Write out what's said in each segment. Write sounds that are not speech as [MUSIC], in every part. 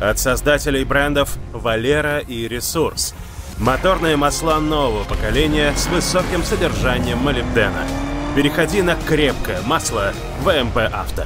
От создателей брендов «Валера» и «Ресурс». Моторные масла нового поколения с высоким содержанием молибдена. Переходи на крепкое масло ВМП «Авто».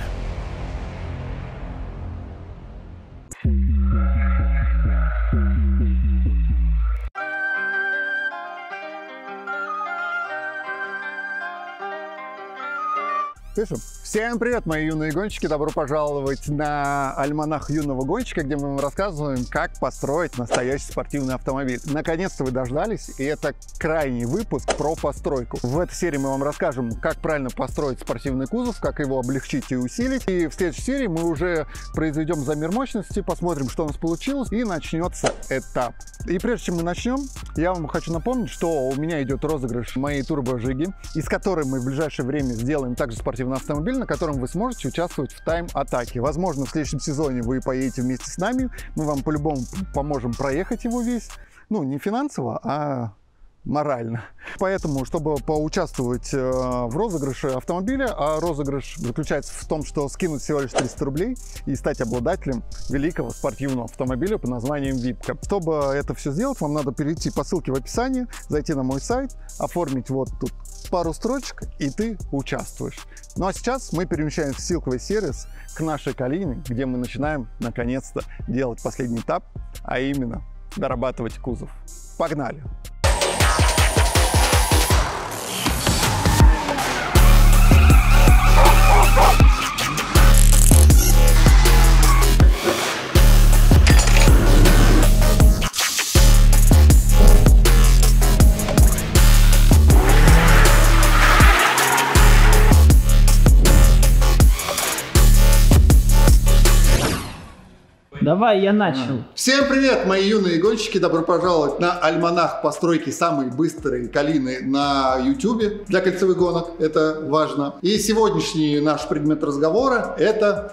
Пишем. Всем привет, мои юные гонщики! Добро пожаловать на альманах юного гонщика, где мы вам рассказываем, как построить настоящий спортивный автомобиль. Наконец-то вы дождались, и это крайний выпуск про постройку. В этой серии мы вам расскажем, как правильно построить спортивный кузов, как его облегчить и усилить. И в следующей серии мы уже произведем замер мощности, посмотрим, что у нас получилось, и начнется этап. И прежде чем мы начнем, я вам хочу напомнить, что у меня идет розыгрыш моей турбо-жиги, из которой мы в ближайшее время сделаем также спортивный автомобиль, на котором вы сможете участвовать в тайм-атаке. Возможно, в следующем сезоне вы поедете вместе с нами, мы вам по-любому поможем проехать его весь. Ну, не финансово, а морально. Поэтому, чтобы поучаствовать э, в розыгрыше автомобиля, а розыгрыш заключается в том, что скинуть всего лишь 300 рублей и стать обладателем великого спортивного автомобиля под названием Випка. Чтобы это все сделать, вам надо перейти по ссылке в описании, зайти на мой сайт, оформить вот тут пару строчек, и ты участвуешь. Ну а сейчас мы перемещаемся в Silkway сервис к нашей Калине, где мы начинаем наконец-то делать последний этап, а именно дорабатывать кузов. Погнали! Давай, я начал. Всем привет, мои юные гонщики! Добро пожаловать на альманах постройки самой быстрой калины на YouTube для кольцевых гонок. Это важно. И сегодняшний наш предмет разговора – это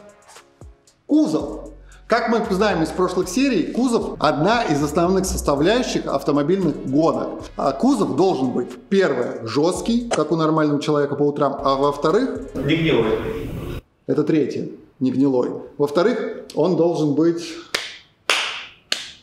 кузов. Как мы знаем из прошлых серий, кузов – одна из основных составляющих автомобильных гонок. А кузов должен быть, первое, жесткий, как у нормального человека по утрам, а во-вторых… Не гнилой. Это третье, не гнилой. Во-вторых, он должен быть,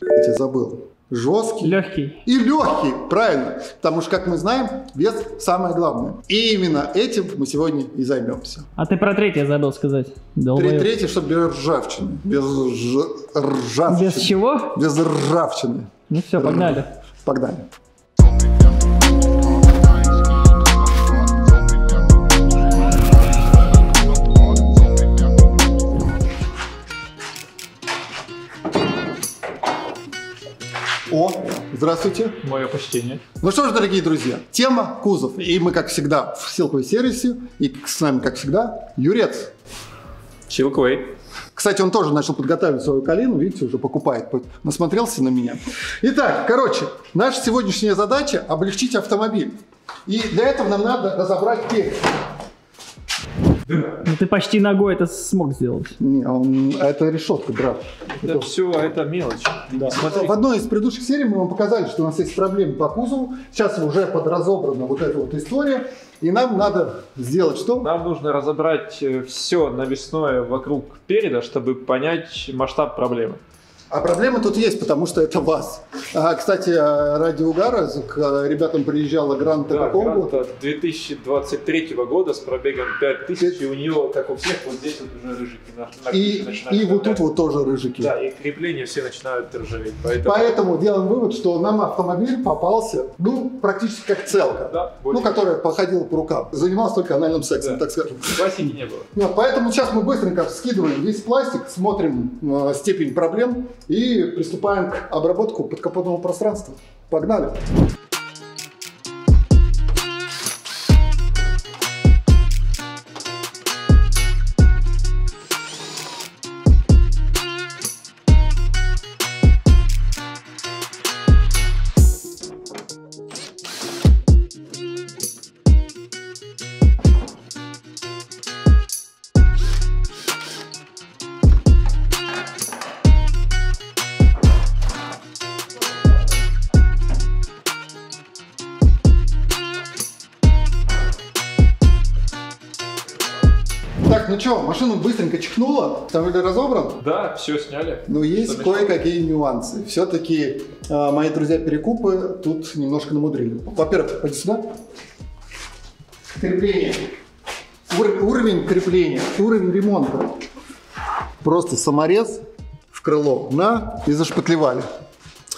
я забыл, жесткий. Легкий. И легкий, правильно. Потому что, как мы знаем, вес самое главное. И именно этим мы сегодня и займемся. А ты про третье забыл сказать. Три, Долбоёб. третье, чтобы без ржавчины. Без ж- ржавчины. Без чего? Без ржавчины. Ну все, погнали. Погнали. О, здравствуйте. Мое почтение. Ну что ж, дорогие друзья, тема кузов. И мы, как всегда, в силковой сервисе. И с нами, как всегда, Юрец. Чилквей. Кстати, он тоже начал подготавливать свою калину, видите, уже покупает, насмотрелся на меня. Итак, короче, наша сегодняшняя задача – облегчить автомобиль. И для этого нам надо разобрать перед. Ну ты почти ногой это смог сделать. Не, он, это решетка, брат. Это все, это мелочь. Да. Смотри. В одной из предыдущих серий мы вам показали, что у нас есть проблемы по кузову. Сейчас уже подразобрана вот эта вот история. И нам надо сделать что? Нам нужно разобрать все навесное вокруг переда, чтобы понять масштаб проблемы. А проблема тут есть, потому что это ВАЗ. А, кстати, а, ради угара к ребятам приезжала Гранта Да, какого года? Гранта 2023 года с пробегом 5000, и у нее, как у всех, вот здесь вот уже рыжики на, на И, начинают и вот тут вот тоже рыжики. Да, и крепления все начинают ржаветь. Поэтому, Поэтому делаем вывод, что нам автомобиль попался, ну, практически как целка. Да, ну, которая походила по рукам. Занималась только анальным сексом, Да. так скажем. классики не было. Вот, поэтому сейчас мы быстренько скидываем весь пластик, смотрим э, степень проблем и приступаем к обработку подкапотного пространства. Погнали! Что, машину быстренько чихнуло, автомобиль разобран. Да, все сняли. Но есть Что мешало? кое-какие нюансы. Все-таки мои друзья перекупы тут немножко намудрили. Во-первых, пойди сюда. Крепление. Ур- уровень крепления, уровень ремонта. Просто саморез в крыло на и зашпатлевали.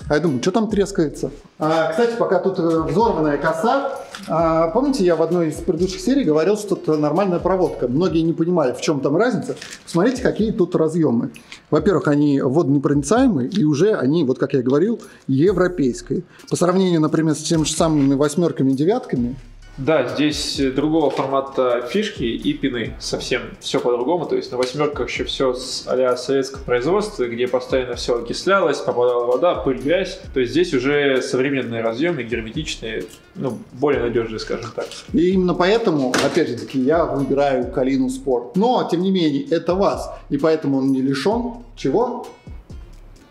А я думаю, что там трескается? А, кстати, пока тут э, взорванная коса, а, помните, я в одной из предыдущих серий говорил, что это нормальная проводка. Многие не понимали, в чем там разница. Посмотрите, какие тут разъемы. Во-первых, они водонепроницаемые, и уже они, вот как я говорил, европейские. По сравнению, например, с теми же самыми восьмерками и девятками, Да, здесь другого формата фишки и пины. Совсем все по-другому. То есть на восьмерках еще все с а советского производства, где постоянно все окислялось, попадала вода, пыль, грязь. То есть здесь уже современные разъемы, герметичные, ну, более надежные, скажем так. И именно поэтому, опять же таки, я выбираю Калину Спорт. Но, тем не менее, это вас. И поэтому он не лишен чего?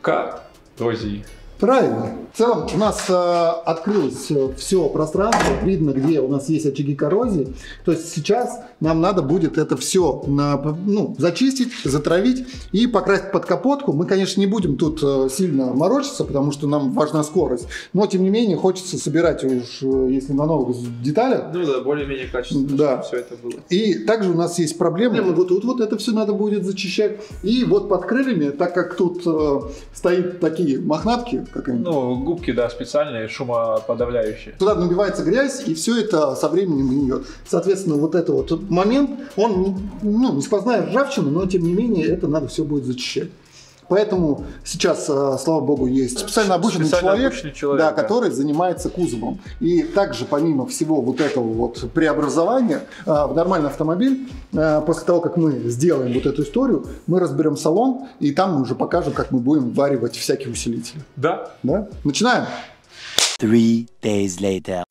Коррозии. Правильно. В целом у нас э, открылось все пространство, видно, где у нас есть очаги коррозии. То есть сейчас нам надо будет это все ну, зачистить, затравить и покрасить под капотку. Мы, конечно, не будем тут э, сильно морочиться, потому что нам важна скорость. Но, тем не менее, хочется собирать уж, э, если на новых деталях, Ну да, более-менее качественно, Да. все это было. И также у нас есть проблема, вот тут вот это все надо будет зачищать. И вот под крыльями, так как тут э, стоит такие мохнатки, как они, Ну, губки, да, специальные, шумоподавляющие. туда набивается грязь, и все это со временем гниет. Соответственно, вот этот вот момент, он ну, не сквозная ржавчина, но тем не менее это надо все будет зачищать. Поэтому сейчас, э, слава богу, есть специально обученный Специально человек, обученный человек, да, да. который занимается кузовом. И также, помимо всего вот этого вот преобразования, э, в нормальный автомобиль, э, после того, как мы сделаем вот эту историю, мы разберем салон, и там мы уже покажем, как мы будем варивать всякие усилители. Да, Да? Начинаем! Three days later.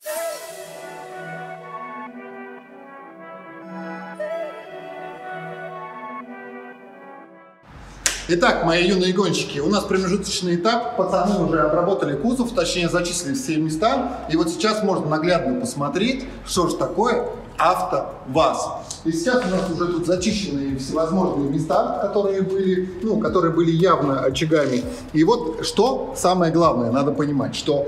Итак, мои юные гонщики, у нас промежуточный этап. Пацаны уже обработали кузов, точнее зачислили все места. И вот сейчас можно наглядно посмотреть, что же такое АвтоВАЗ. И сейчас у нас уже тут зачищены всевозможные места, которые были, ну, которые были явно очагами. И вот что самое главное, надо понимать, что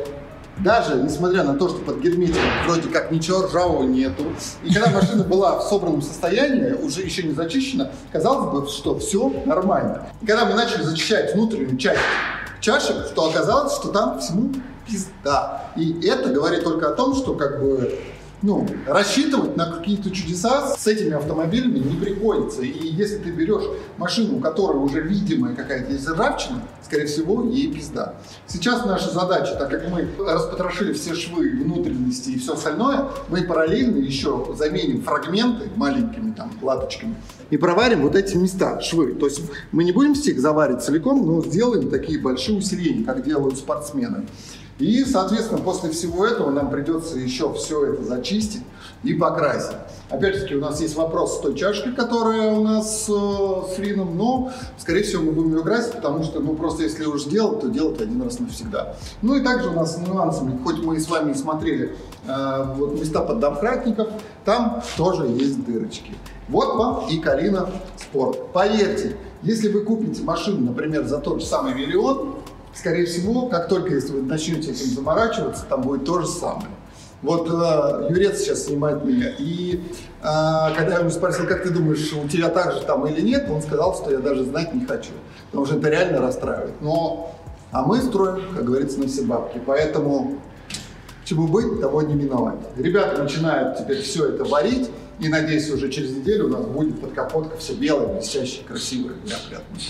даже несмотря на то, что под герметиком вроде как ничего ржавого нету, и когда машина была в собранном состоянии, уже еще не зачищена, казалось бы, что все нормально. И когда мы начали зачищать внутреннюю часть чашек, то оказалось, что там всему пизда. И это говорит только о том, что как бы ну, рассчитывать на какие-то чудеса с этими автомобилями не приходится. И если ты берешь машину, у которой уже видимая какая-то есть ржавчина, скорее всего, ей пизда. Сейчас наша задача, так как мы распотрошили все швы, внутренности и все остальное, мы параллельно еще заменим фрагменты маленькими там латочками и проварим вот эти места, швы. То есть мы не будем стик заварить целиком, но сделаем такие большие усиления, как делают спортсмены. И, соответственно, после всего этого нам придется еще все это зачистить и покрасить. Опять-таки, у нас есть вопрос с той чашкой, которая у нас э, с Флином, но, скорее всего, мы будем ее красить, потому что, ну, просто если уж делать, то делать один раз навсегда. Ну и также у нас с нюансами, хоть мы и с вами смотрели э, вот места под домхратников, там тоже есть дырочки. Вот вам и Калина Спорт. Поверьте, если вы купите машину, например, за тот же самый миллион, скорее всего, как только если вы начнете этим заморачиваться, там будет то же самое. Вот э, Юрец сейчас снимает меня, и э, когда я ему спросил, как ты думаешь, у тебя так же там или нет, он сказал, что я даже знать не хочу, потому что это реально расстраивает. Но, а мы строим, как говорится, на все бабки, поэтому чему быть, того не миновать. Ребята начинают теперь все это варить, и надеюсь, уже через неделю у нас будет подкапотка все белое, блестящее, красивое и опрятное.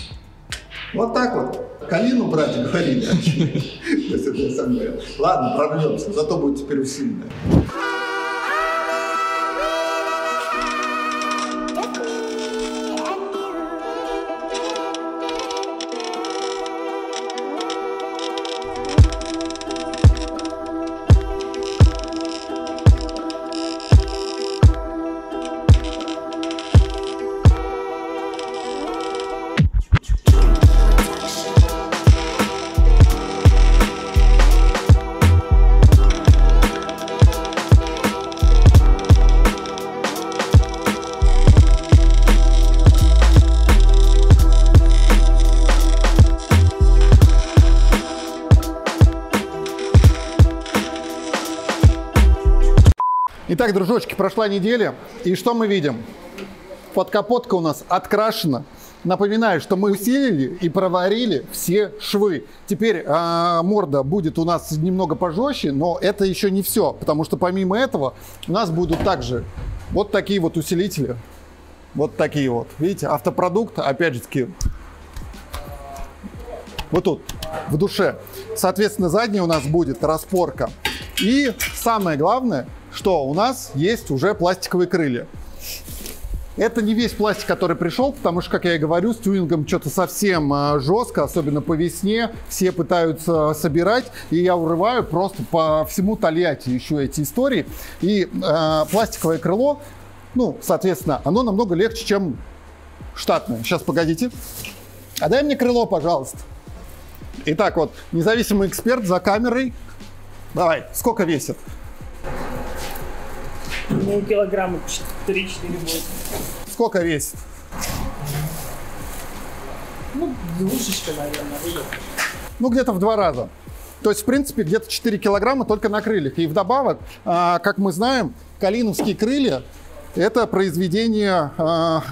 Вот так вот. Калину брать [LAUGHS] говорили. Ладно, прорвемся, зато будет теперь усиленное. Дружочки, прошла неделя, и что мы видим? Подкапотка у нас открашена. Напоминаю, что мы усилили и проварили все швы. Теперь а, морда будет у нас немного пожестче, но это еще не все, потому что помимо этого у нас будут также вот такие вот усилители. Вот такие вот. Видите, автопродукт, опять же таки, вот тут, в душе. Соответственно, задняя у нас будет распорка. И самое главное, что у нас есть уже пластиковые крылья. Это не весь пластик, который пришел, потому что, как я и говорю, с тюнингом что-то совсем э, жестко, особенно по весне. Все пытаются собирать, и я урываю просто по всему Тольятти еще эти истории. И э, пластиковое крыло, ну, соответственно, оно намного легче, чем штатное. Сейчас, погодите. А дай мне крыло, пожалуйста. Итак, вот, независимый эксперт за камерой. Давай, сколько весит? Ну, килограмма 3-4 будет. Сколько весит? Ну, двушечка, наверное, выйдет. Ну, где-то в два раза. То есть, в принципе, где-то 4 килограмма только на крыльях. И вдобавок, а, как мы знаем, калиновские крылья – это произведение, а,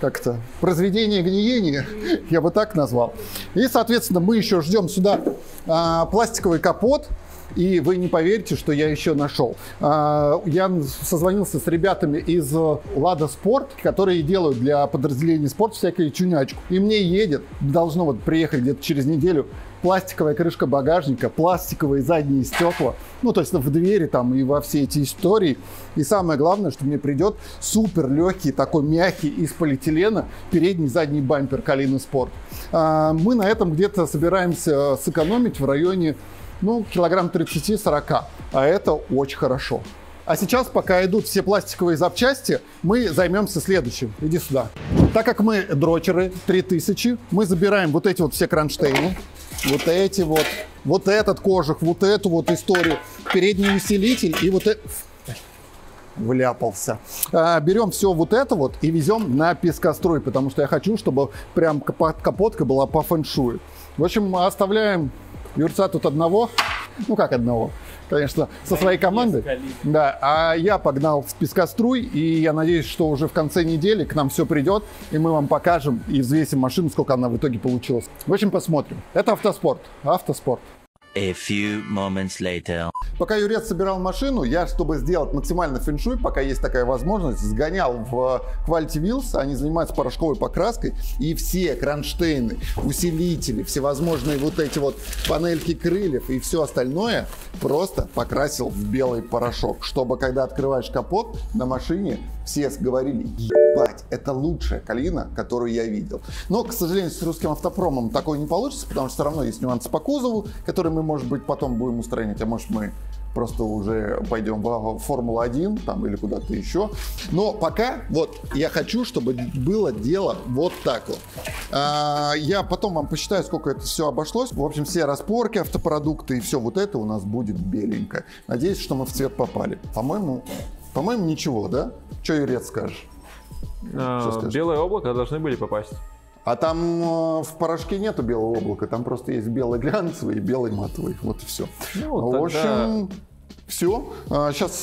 как-то, произведение гниения, я бы так назвал. И, соответственно, мы еще ждем сюда а, пластиковый капот, и вы не поверите, что я еще нашел. А, Я созвонился с ребятами из Лада Спорт, которые делают для подразделений спорт всякую чунячку. И мне едет, должно вот приехать где-то через неделю, пластиковая крышка багажника, пластиковые задние стекла, ну, то есть в двери там и во все эти истории. И самое главное, что мне придет супер легкий, такой мягкий из полиэтилена передний задний бампер Калина Спорт. А, Мы на этом где-то собираемся сэкономить в районе ну, килограмм 30-40, а это очень хорошо. А сейчас, пока идут все пластиковые запчасти, мы займемся следующим. Иди сюда. Так как мы дрочеры 3000, мы забираем вот эти вот все кронштейны, вот эти вот, вот этот кожух, вот эту вот историю, передний усилитель и вот это вляпался. А, берем все вот это вот и везем на пескоструй, потому что я хочу, чтобы прям капот- капотка была по фэншую. В общем, оставляем Юрца тут одного, ну как одного, конечно, со своей командой. Да, а я погнал в пескоструй, и я надеюсь, что уже в конце недели к нам все придет, и мы вам покажем и взвесим машину, сколько она в итоге получилась. В общем, посмотрим. Это автоспорт. Автоспорт. A few moments later. Пока Юрец собирал машину, я, чтобы сделать максимально фэншуй, пока есть такая возможность, сгонял в Quality Wheels, они занимаются порошковой покраской, и все кронштейны, усилители, всевозможные вот эти вот панельки крыльев и все остальное просто покрасил в белый порошок, чтобы когда открываешь капот на машине, все говорили, ебать, это лучшая калина, которую я видел. Но, к сожалению, с русским автопромом такое не получится, потому что все равно есть нюансы по кузову, которые мы, может быть, потом будем устранять, а может мы просто уже пойдем в Формулу-1 там или куда-то еще. Но пока вот я хочу, чтобы было дело вот так вот. А, я потом вам посчитаю, сколько это все обошлось. В общем, все распорки, автопродукты и все вот это у нас будет беленько. Надеюсь, что мы в цвет попали. По-моему, по-моему, ничего, да? Что, Юрец, скажешь? А, Что скажешь? Белое облако должны были попасть. А там э, в порошке нету белого облака, там просто есть белый глянцевый и белый матовый. Вот и все. Ну, в тогда- общем, все. Сейчас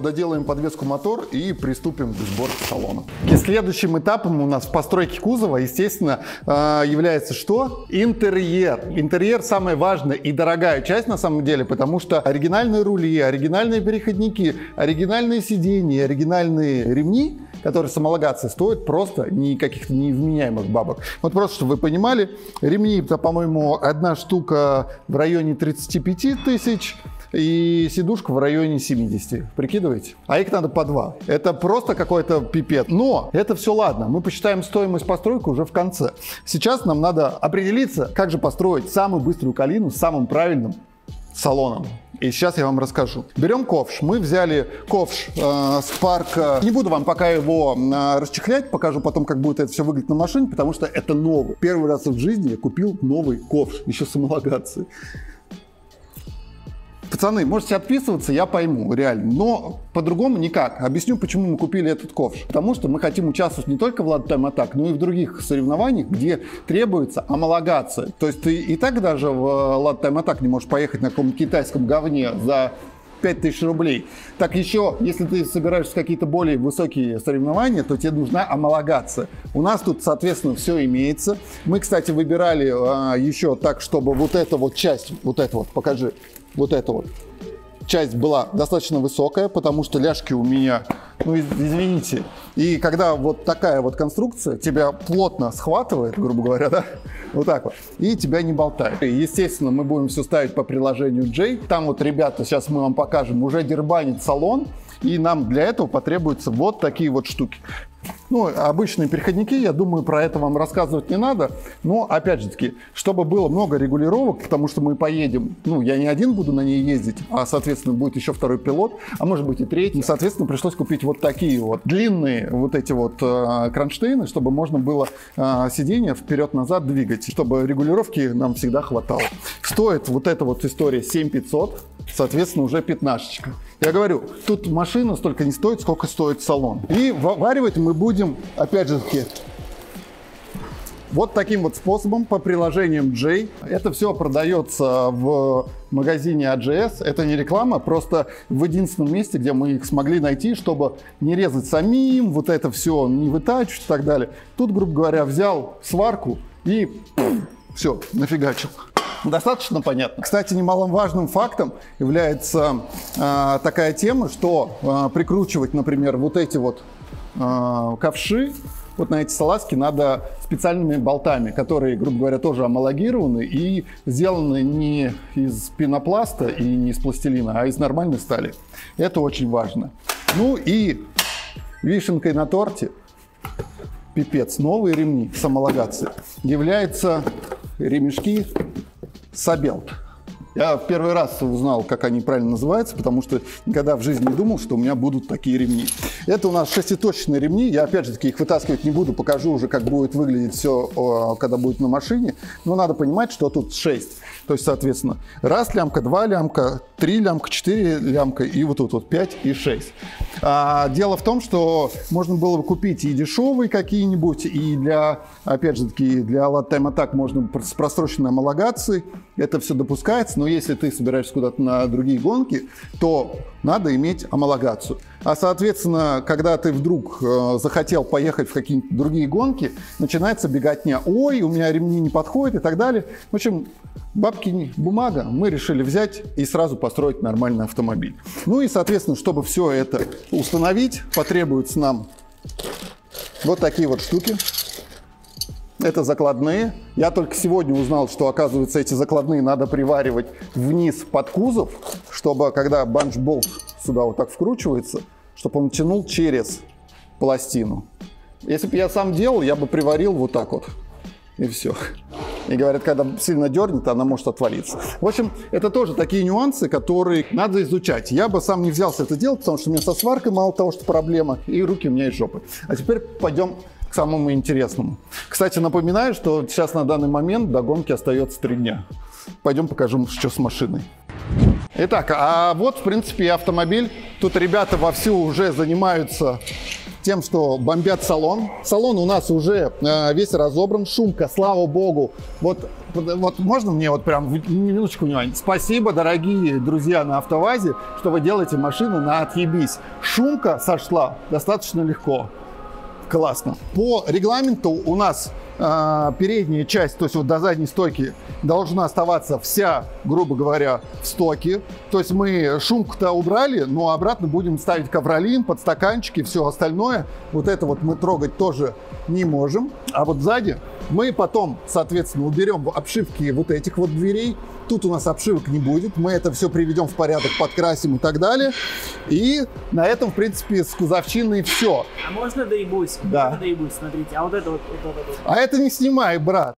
доделаем подвеску мотор и приступим к сборке салона. И следующим этапом у нас в постройке кузова, естественно, э, является что? Интерьер. Интерьер самая важная и дорогая часть на самом деле, потому что оригинальные рули, оригинальные переходники, оригинальные сиденья, оригинальные ремни которые самолагация стоят просто не каких-то невменяемых бабок. Вот просто, чтобы вы понимали, ремни, это, по-моему, одна штука в районе 35 тысяч, и сидушка в районе 70. Прикидываете? А их надо по два. Это просто какой-то пипец. Но это все ладно. Мы посчитаем стоимость постройки уже в конце. Сейчас нам надо определиться, как же построить самую быструю калину с самым правильным салоном. И сейчас я вам расскажу. Берем ковш. Мы взяли ковш э, парка. Не буду вам пока его э, расчехлять, покажу потом, как будет это все выглядеть на машине, потому что это новый. Первый раз в жизни я купил новый ковш, еще с homологацией. Пацаны, можете отписываться, я пойму, реально. Но по-другому никак. Объясню, почему мы купили этот ковш. Потому что мы хотим участвовать не только в Lad Time Attack, но и в других соревнованиях, где требуется амалогация. То есть ты и так даже в Lad Time Attack не можешь поехать на каком-то китайском говне за 5000 рублей. Так еще, если ты собираешься какие-то более высокие соревнования, то тебе нужна амалогация. У нас тут, соответственно, все имеется. Мы, кстати, выбирали а, еще так, чтобы вот эта вот часть, вот это вот, покажи, вот это вот, часть была достаточно высокая, потому что ляжки у меня, ну из- извините, и когда вот такая вот конструкция тебя плотно схватывает, грубо говоря, да, вот так вот, и тебя не болтает. И, естественно, мы будем все ставить по приложению J. Там вот ребята, сейчас мы вам покажем, уже дербанит салон, и нам для этого потребуются вот такие вот штуки. Ну, обычные переходники, я думаю, про это вам рассказывать не надо. Но, опять же таки, чтобы было много регулировок, потому что мы поедем, ну, я не один буду на ней ездить, а, соответственно, будет еще второй пилот, а может быть и третий. Соответственно, пришлось купить вот такие вот длинные вот эти вот э, кронштейны, чтобы можно было э, сиденье вперед-назад двигать, чтобы регулировки нам всегда хватало. Стоит вот эта вот история 7500, соответственно, уже пятнашечка. Я говорю, тут машина столько не стоит, сколько стоит салон. И варивать мы будем, опять же таки, вот таким вот способом по приложениям J. Это все продается в магазине AGS. Это не реклама, просто в единственном месте, где мы их смогли найти, чтобы не резать самим, вот это все не вытачивать и так далее. Тут, грубо говоря, взял сварку и все, нафигачил. [LAUGHS] Достаточно понятно. Кстати, немаловажным фактом является э, такая тема, что э, прикручивать, например, вот эти вот э, ковши вот на эти салазки надо специальными болтами, которые, грубо говоря, тоже амалогированы и сделаны не из пенопласта и не из пластилина, а из нормальной стали. Это очень важно. Ну и вишенкой на торте, пипец, новые ремни с амалогацией являются ремешки Сабелт. Я в первый раз узнал, как они правильно называются, потому что никогда в жизни не думал, что у меня будут такие ремни. Это у нас шеститочечные ремни. Я опять же таки их вытаскивать не буду, покажу уже, как будет выглядеть все, когда будет на машине. Но надо понимать, что тут 6. То есть, соответственно, раз лямка, два лямка, три лямка, четыре лямка и вот тут вот 5 и 6. А, дело в том, что можно было бы купить и дешевые какие-нибудь, и для, опять же таки, для Lat Time Attack можно с просроченной амалогацией. Это все допускается, но если ты собираешься куда-то на другие гонки, то надо иметь амалогацию. А, соответственно, когда ты вдруг э, захотел поехать в какие-нибудь другие гонки, начинается беготня. Ой, у меня ремни не подходят и так далее. В общем, бабки не бумага. Мы решили взять и сразу построить нормальный автомобиль. Ну и, соответственно, чтобы все это установить, потребуется нам вот такие вот штуки. Это закладные. Я только сегодня узнал, что, оказывается, эти закладные надо приваривать вниз под кузов, чтобы, когда банчболт сюда вот так вкручивается, чтобы он тянул через пластину. Если бы я сам делал, я бы приварил вот так вот. И все. И говорят, когда сильно дернет, она может отвалиться. В общем, это тоже такие нюансы, которые надо изучать. Я бы сам не взялся это делать, потому что у меня со сваркой мало того, что проблема, и руки у меня из жопы. А теперь пойдем к самому интересному. Кстати, напоминаю, что сейчас на данный момент до гонки остается три дня. Пойдем покажем, что с машиной. Итак, а вот, в принципе, и автомобиль. Тут ребята вовсю уже занимаются тем, что бомбят салон. Салон у нас уже э, весь разобран, шумка, слава богу. Вот, вот можно мне вот прям минуточку внимания? Спасибо, дорогие друзья на АвтоВАЗе, что вы делаете машину на отъебись. Шумка сошла достаточно легко. Классно. По регламенту у нас э, передняя часть, то есть вот до задней стойки, должна оставаться вся, грубо говоря, в стоке. То есть мы шумку-то убрали, но обратно будем ставить ковролин, подстаканчики, все остальное. Вот это вот мы трогать тоже не можем. А вот сзади мы потом, соответственно, уберем обшивки вот этих вот дверей. Тут у нас обшивок не будет. Мы это все приведем в порядок, подкрасим и так далее. И на этом, в принципе, с кузовчиной все. А можно доебусь? Да. Можно доебусь, смотрите. А вот это вот, вот, вот, вот. А это не снимай, брат.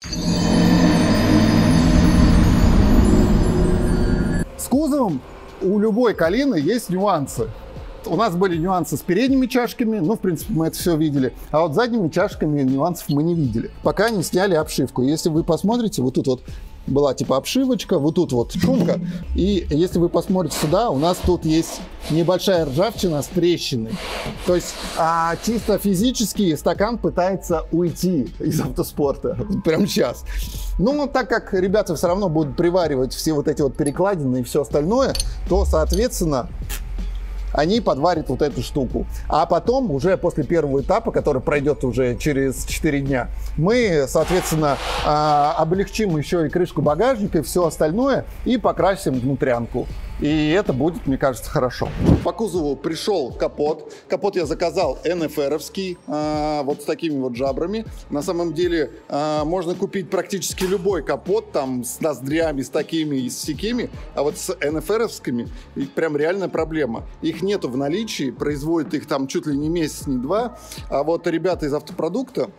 С кузовом у любой калины есть нюансы. У нас были нюансы с передними чашками, ну, в принципе, мы это все видели. А вот с задними чашками нюансов мы не видели, пока не сняли обшивку. Если вы посмотрите, вот тут вот была типа обшивочка, вот тут вот шумка. И если вы посмотрите сюда, у нас тут есть небольшая ржавчина с трещиной. То есть а, чисто физически стакан пытается уйти из автоспорта прямо сейчас. Но так как ребята все равно будут приваривать все вот эти вот перекладины и все остальное, то, соответственно, они подварят вот эту штуку. А потом, уже после первого этапа, который пройдет уже через 4 дня, мы, соответственно, а, облегчим еще и крышку багажника и все остальное и покрасим внутрянку. И это будет, мне кажется, хорошо. По кузову пришел капот. Капот я заказал НФРовский, э, вот с такими вот жабрами. На самом деле э, можно купить практически любой капот, там с ноздрями, с такими и с сякими. А вот с НФРовскими прям реальная проблема. Их нету в наличии, производят их там чуть ли не месяц, не два. А вот ребята из автопродукта,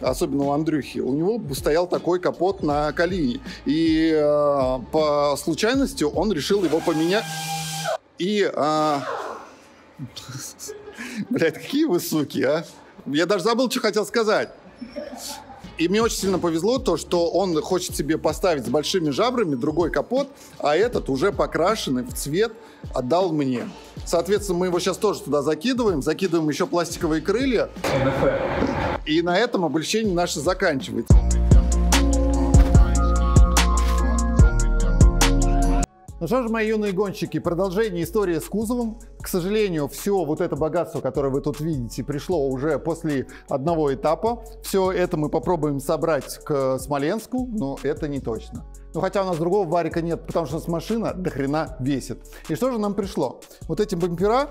особенно у Андрюхи, у него стоял такой капот на Калине. И э, по случайности он решил его поменять. И... Э, [LAUGHS] Блядь, какие вы суки, а? Я даже забыл, что хотел сказать. И мне очень сильно повезло то, что он хочет себе поставить с большими жабрами другой капот, а этот уже покрашенный в цвет отдал мне. Соответственно, мы его сейчас тоже туда закидываем, закидываем еще пластиковые крылья. И на этом облегчение наше заканчивается. Ну что же, мои юные гонщики, продолжение истории с кузовом. К сожалению, все вот это богатство, которое вы тут видите, пришло уже после одного этапа. Все это мы попробуем собрать к Смоленску, но это не точно. Ну, хотя у нас другого варика нет, потому что нас машина до хрена весит. И что же нам пришло? Вот эти бампера,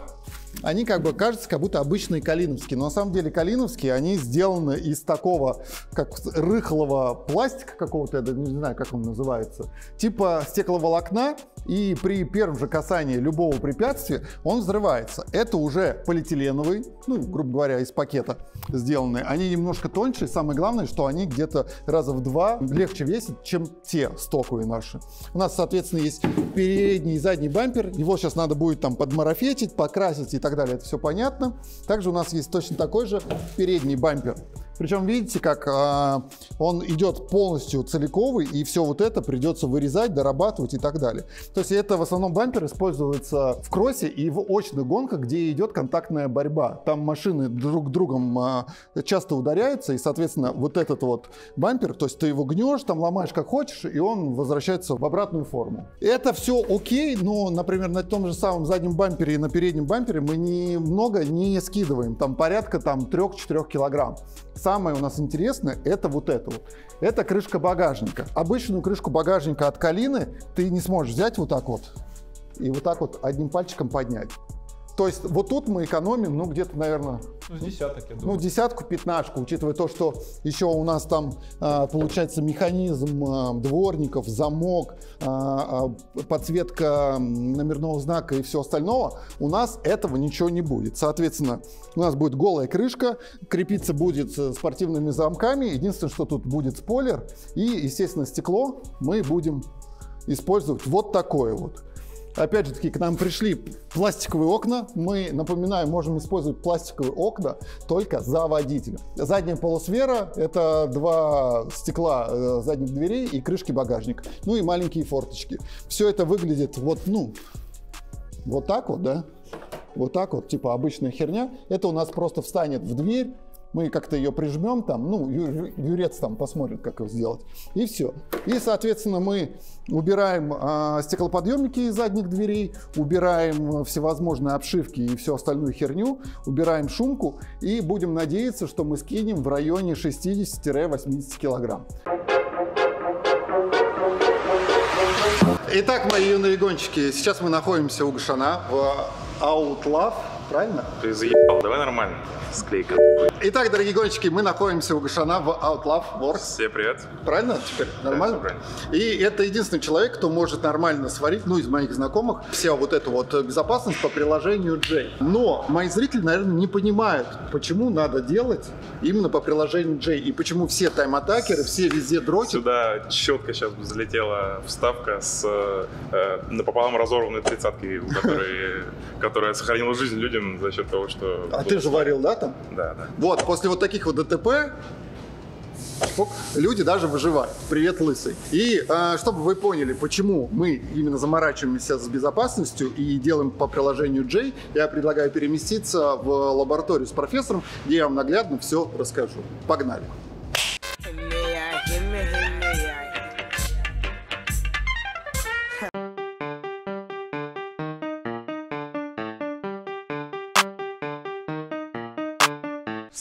они как бы кажутся как будто обычные калиновские. Но на самом деле калиновские, они сделаны из такого, как рыхлого пластика какого-то, я даже не знаю, как он называется, типа стекловолокна, и при первом же касании любого препятствия он взрывается. Это уже полиэтиленовый, ну, грубо говоря, из пакета сделанные. Они немножко тоньше, и самое главное, что они где-то раза в два легче весят, чем те стоковые наши. У нас, соответственно, есть передний и задний бампер. Его сейчас надо будет там подмарафетить, покрасить и так далее. Это все понятно. Также у нас есть точно такой же передний бампер. Причем видите, как э, он идет полностью целиковый, и все вот это придется вырезать, дорабатывать и так далее. То есть это в основном бампер используется в кроссе и в очных гонках, где идет контактная борьба. Там машины друг другом э, часто ударяются, и, соответственно, вот этот вот бампер, то есть ты его гнешь, там ломаешь как хочешь, и он возвращается в обратную форму. Это все окей, но, например, на том же самом заднем бампере и на переднем бампере мы немного не скидываем. Там порядка там 3-4 килограмм. Самое у нас интересное это вот это вот. Это крышка багажника. Обычную крышку багажника от Калины ты не сможешь взять вот так вот и вот так вот одним пальчиком поднять. То есть вот тут мы экономим, ну, где-то, наверное... Ну, с десяток, я думаю. Ну, десятку, пятнашку, учитывая то, что еще у нас там а, получается механизм а, дворников, замок, а, подсветка номерного знака и все остальное, у нас этого ничего не будет. Соответственно, у нас будет голая крышка, крепиться будет спортивными замками. Единственное, что тут будет спойлер и, естественно, стекло мы будем использовать вот такое вот. Опять же таки, к нам пришли пластиковые окна. Мы, напоминаю, можем использовать пластиковые окна только за водителем. Задняя полусфера – это два стекла э, задних дверей и крышки багажника. Ну и маленькие форточки. Все это выглядит вот, ну, вот так вот, да? Вот так вот, типа обычная херня. Это у нас просто встанет в дверь, мы как-то ее прижмем там, ну, юрец там посмотрит, как его сделать, и все. И, соответственно, мы убираем э, стеклоподъемники из задних дверей, убираем всевозможные обшивки и всю остальную херню, убираем шумку и будем надеяться, что мы скинем в районе 60-80 килограмм. Итак, мои юные гонщики, сейчас мы находимся у Гашана в Outlove, правильно? Ты заебал, давай нормально склейка. Итак, дорогие гонщики, мы находимся у Гашана в Outlove Works. Всем привет. Правильно теперь? Нормально? Да, И это единственный человек, кто может нормально сварить, ну, из моих знакомых, вся вот эта вот безопасность по приложению J. Но мои зрители, наверное, не понимают, почему надо делать именно по приложению J и почему все тайм-атакеры, все везде дротят. Сюда четко сейчас залетела вставка с э, напополам разорванной тридцаткой, [LAUGHS] которая сохранила жизнь людям за счет того, что... А ты же варил, да, там? Да, да. Вот, после вот таких вот ДТП люди даже выживают. Привет, лысый. И э, чтобы вы поняли, почему мы именно заморачиваемся с безопасностью и делаем по приложению J, я предлагаю переместиться в лабораторию с профессором, где я вам наглядно все расскажу. Погнали.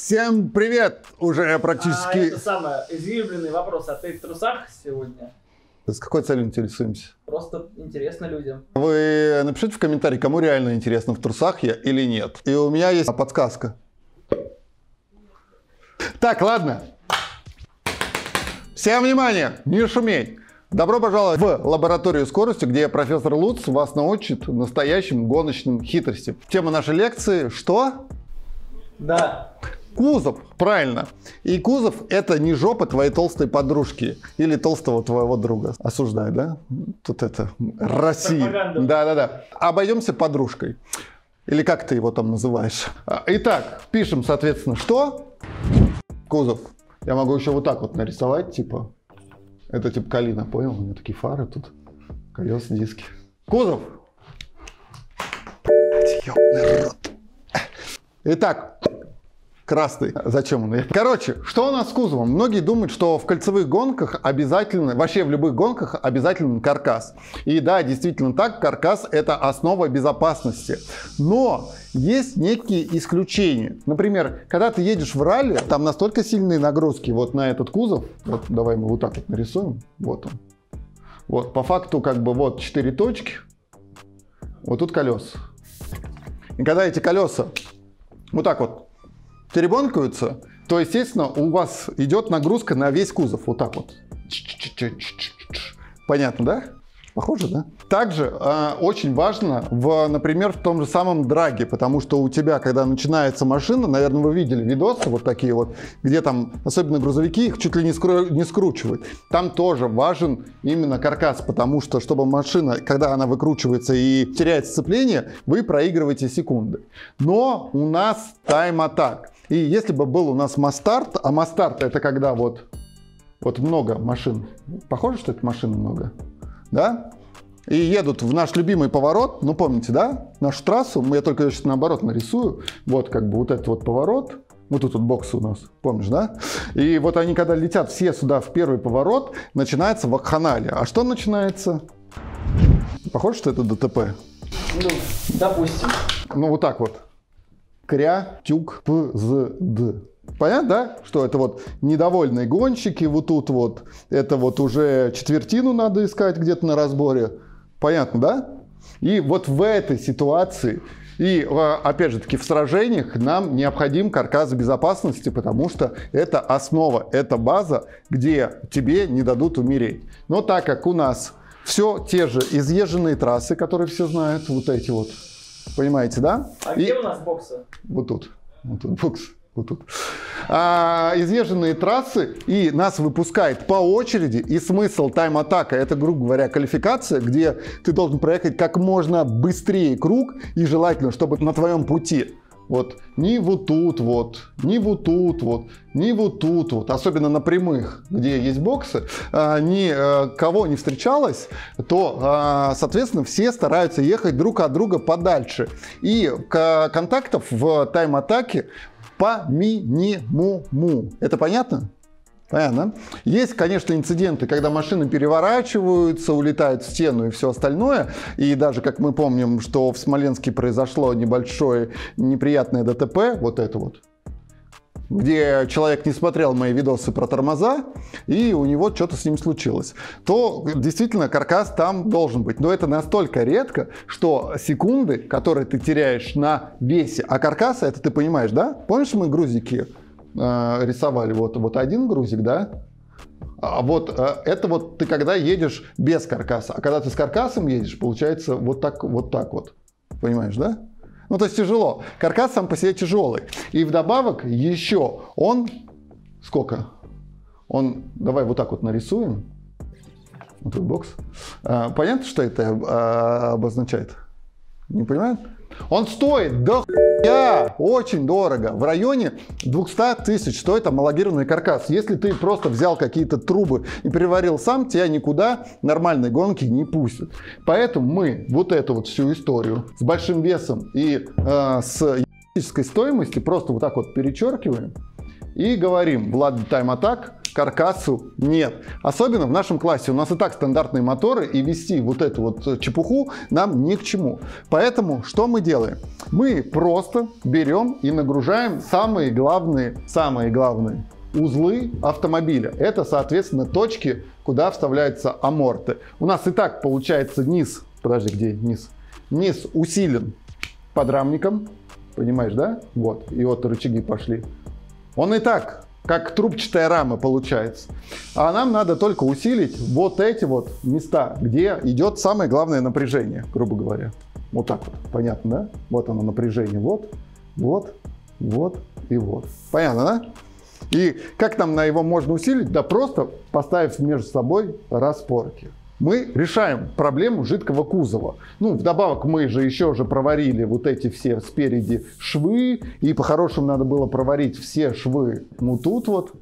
Всем привет! Уже А, практически... это самое, изъявленный вопрос. А ты в трусах сегодня? С какой целью интересуемся? Просто интересно людям. Вы напишите в комментарии, кому реально интересно, в трусах я или нет. И у меня есть подсказка. Так, ладно. Всем внимание, не шуметь. Добро пожаловать в лабораторию скорости, где профессор Луц вас научит настоящим гоночным хитростям. Тема нашей лекции что? Да. Кузов, правильно. И кузов это не жопа твоей толстой подружки или толстого твоего друга. Осуждаю, да? Тут это Россия. Да-да-да. Обойдемся подружкой. Или как ты его там называешь? А, Итак, пишем, соответственно, что? Кузов. Я могу еще вот так вот нарисовать, типа. Это типа калина, понял? У меня такие фары тут. Колеса, диски. Кузов. Итак, красный. Зачем он? Короче, что у нас с кузовом? Многие думают, что в кольцевых гонках обязательно, вообще в любых гонках обязательно каркас. И да, действительно так, каркас это основа безопасности. Но есть некие исключения. Например, когда ты едешь в ралли, там настолько сильные нагрузки вот на этот кузов. Вот давай мы вот так вот нарисуем. Вот он. Вот, по факту как бы вот четыре точки. Вот тут колеса. И когда эти колеса вот так вот теребонкаются, то, естественно, у вас идет нагрузка на весь кузов. Вот так вот. Понятно, да? Похоже, да? Также э, очень важно, в, например, в том же самом драге, потому что у тебя, когда начинается машина, наверное, вы видели видосы вот такие вот, где там, особенно грузовики, их чуть ли не, скру- не скручивают. Там тоже важен именно каркас, потому что, чтобы машина, когда она выкручивается и теряет сцепление, вы проигрываете секунды. Но у нас тайм-атак. И если бы был у нас мастарт, а мастарт это когда вот, вот много машин, похоже, что это машин много, да? И едут в наш любимый поворот, ну помните, да? Нашу трассу, я только ее сейчас наоборот нарисую, вот как бы вот этот вот поворот, вот тут вот боксы у нас, помнишь, да? И вот они, когда летят все сюда в первый поворот, начинается вакханалия. А что начинается? Похоже, что это ДТП? Ну, допустим. Ну, вот так вот. Кря, тюк, п, з, д. Понятно, да? Что это вот недовольные гонщики, вот тут вот. Это вот уже четвертину надо искать где-то на разборе. Понятно, да? И вот в этой ситуации и, э, опять же таки, в сражениях нам необходим каркас безопасности, потому что это основа, это база, где тебе не дадут умереть. Но так как у нас все те же изъезженные трассы, которые все знают, вот эти вот, понимаете, да? А И- где у нас боксы? вот тут. Вот тут бокс. Вот тут. А, изъезженные трассы и нас выпускает по очереди. И смысл тайм-атака это, грубо говоря, квалификация, где ты должен проехать как можно быстрее круг и желательно, чтобы на твоем пути вот не вот тут вот, не вот тут вот, не вот тут вот, особенно на прямых, где есть боксы, а, ни э, кого не встречалось, то, а, соответственно, все стараются ехать друг от друга подальше. И контактов в тайм-атаке по минимуму. Это понятно? Понятно. Есть, конечно, инциденты, когда машины переворачиваются, улетают в стену и все остальное. И даже, как мы помним, что в Смоленске произошло небольшое неприятное ДТП, вот это вот, где человек не смотрел мои видосы про тормоза, и у него что-то с ним случилось, то действительно каркас там должен быть. Но это настолько редко, что секунды, которые ты теряешь на весе, а каркаса, это ты понимаешь, да? Помнишь, мы грузики рисовали? Вот, вот один грузик, да? А вот э, это вот ты когда едешь без каркаса, а когда ты с каркасом едешь, получается вот так вот так вот. Понимаешь, да? Ну, то есть тяжело. Каркас сам по себе тяжелый. И вдобавок еще он... Сколько? Он... Давай вот так вот нарисуем. Вот этот бокс. А, понятно, что это а, обозначает? Не понимают? Он стоит до х- Я очень дорого. В районе 200 тысяч стоит амалогированный каркас. Если ты просто взял какие-то трубы и переварил сам, тебя никуда нормальной гонки не пустят. Поэтому мы вот эту вот всю историю с большим весом и э, с ебической стоимости просто вот так вот перечеркиваем и говорим, Влад Time Attack каркасу нет. Особенно в нашем классе. У нас и так стандартные моторы, и вести вот эту вот чепуху нам ни к чему. Поэтому что мы делаем? Мы просто берем и нагружаем самые главные, самые главные узлы автомобиля. Это, соответственно, точки, куда вставляются аморты. У нас и так получается низ, подожди, где низ? Низ усилен подрамником, понимаешь, да? Вот, и вот рычаги пошли. Он и так как трубчатая рама получается. А нам надо только усилить вот эти вот места, где идет самое главное напряжение, грубо говоря. Вот так вот. Понятно, да? Вот оно напряжение. Вот, вот, вот и вот. Понятно, да? И как нам на его можно усилить? Да просто поставив между собой распорки мы решаем проблему жидкого кузова. Ну, вдобавок мы же еще же проварили вот эти все спереди швы, и по-хорошему надо было проварить все швы, ну тут вот